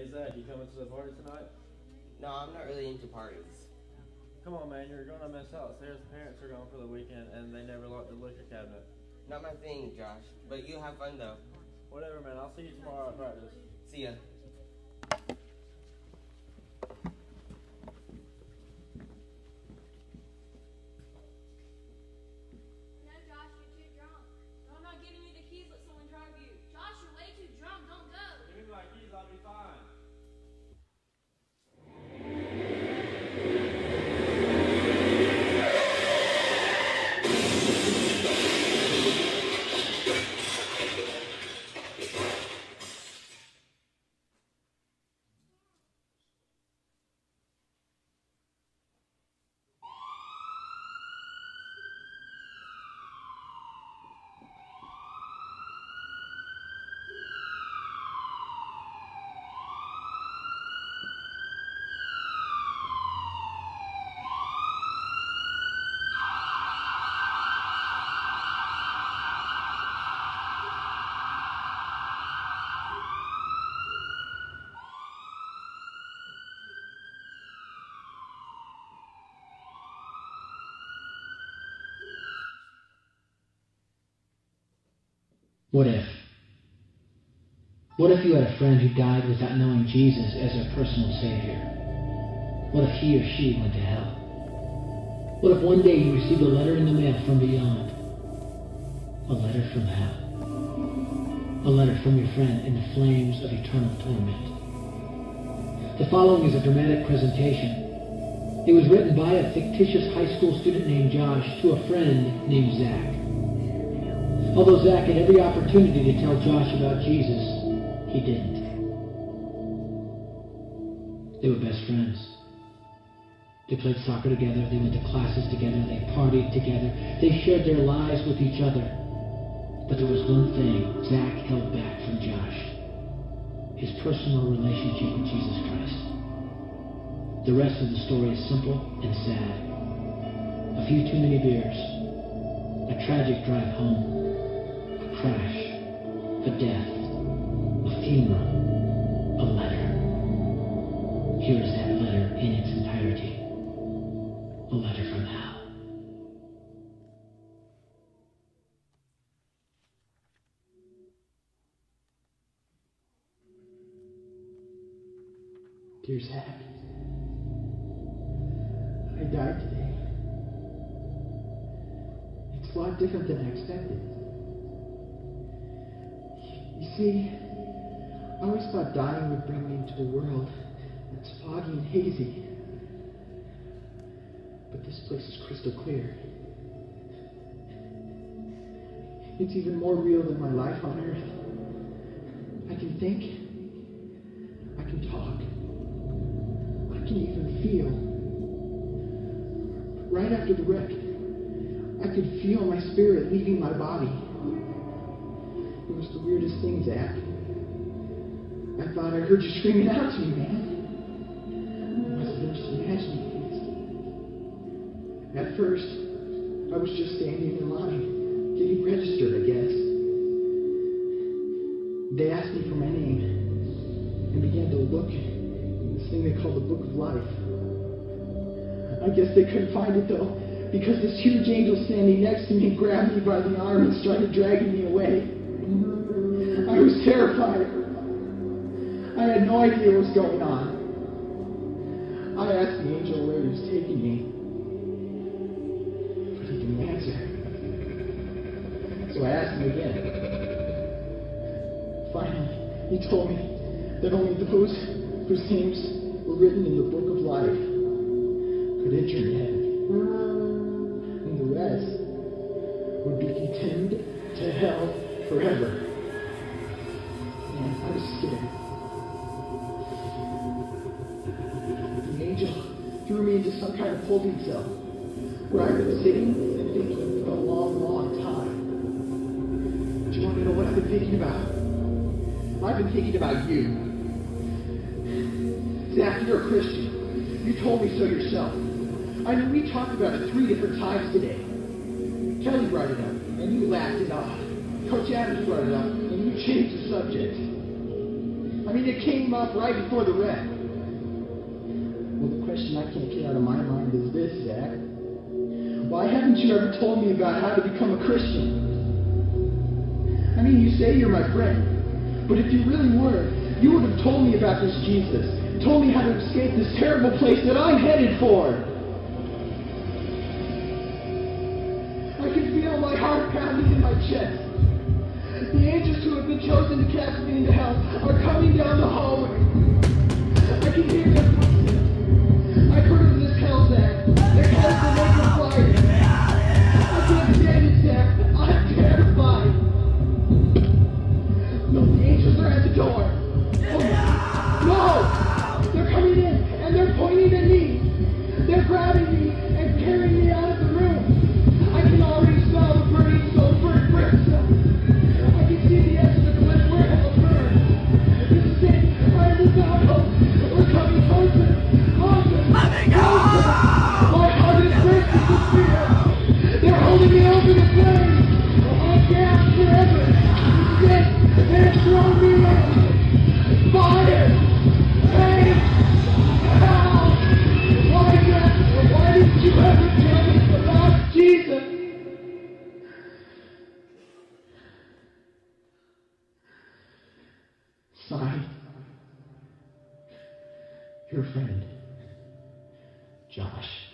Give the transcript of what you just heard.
Hey Zach, you coming to the party tonight? No, I'm not really into parties. Come on, man, you're gonna miss out. Sarah's parents are gone for the weekend, and they never locked the liquor cabinet. Not my thing, Josh. But you have fun though. Whatever, man. I'll see you tomorrow at practice. See ya. No, Josh, you're too drunk. I'm not giving you the keys. Let someone drive you. Josh, you're way too drunk. Don't go. Give me my keys, I'll be fine. What if? What if you had a friend who died without knowing Jesus as their personal Savior? What if he or she went to hell? What if one day you received a letter in the mail from beyond? A letter from hell. A letter from your friend in the flames of eternal torment. The following is a dramatic presentation. It was written by a fictitious high school student named Josh to a friend named Zach. Although Zach had every opportunity to tell Josh about Jesus, he didn't. They were best friends. They played soccer together, they went to classes together, they partied together, they shared their lives with each other. But there was one thing Zach held back from Josh his personal relationship with Jesus Christ. The rest of the story is simple and sad. A few too many beers, a tragic drive home, a crash, a death, a funeral, a letter. Here is that letter in its entirety. A letter from hell. Dear Zach, I died today. It's a lot different than I expected. See, I always thought dying would bring me into a world that's foggy and hazy. But this place is crystal clear. It's even more real than my life on earth. I can think. I can talk. I can even feel. Right after the wreck, I could feel my spirit leaving my body. It was the weirdest thing, Zach. I thought I heard you screaming out to me, man. I must have been just imagining things. At first, I was just standing in line, getting registered, I guess. They asked me for my name and began to look in this thing they call the Book of Life. I guess they couldn't find it though, because this huge angel standing next to me grabbed me by the arm and started dragging me away. I was terrified. I had no idea what was going on. I asked the angel where he was taking me, but he didn't answer. So I asked him again. Finally, he told me that only those whose names were written in the book of life could enter heaven. And the rest would be condemned to hell forever. And I was scared. The angel threw me into some kind of holding cell where I've been sitting and thinking for a long, long time. Do you want to know what I've been thinking about? I've been thinking about you. Zach, you're a Christian. You told me so yourself. I mean, we talked about it three different times today. Kelly brought it up, and you laughed it off. Coach Adams brought it up, and you changed the subject. I mean, it came up right before the wreck. Well, the question I can't get out of my mind is this, Zach. Why haven't you ever told me about how to become a Christian? I mean, you say you're my friend, but if you really were, you would have told me about this Jesus, told me how to escape this terrible place that I'm headed for. I can feel my pounding in my chest. The angels who have been chosen to cast me into hell are coming down the hallway. I can hear their Your friend, Josh.